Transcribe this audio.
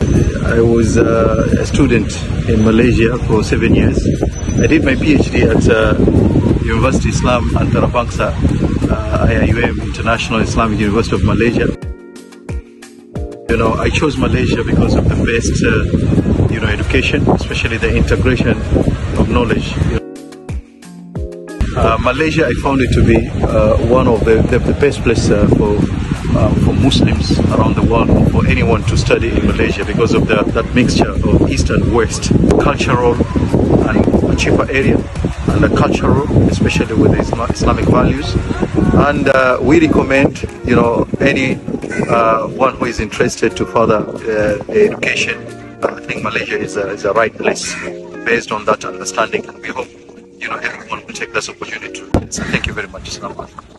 I was uh, a student in Malaysia for seven years. I did my PhD at uh, University Islam Antarabangsa, uh, IIUM, International Islamic University of Malaysia. You know, I chose Malaysia because of the best, uh, you know, education, especially the integration of knowledge. You know. Uh, Malaysia, I found it to be uh, one of the, the, the best places uh, for uh, for Muslims around the world, or for anyone to study in Malaysia because of the, that mixture of East and West, cultural and a cheaper area, and the cultural, especially with the Islam, Islamic values. And uh, we recommend, you know, any uh, one who is interested to further uh, education. I think Malaysia is a, is a right place based on that understanding, and we hope you know everyone will take this opportunity. So thank you very much. Alaikum.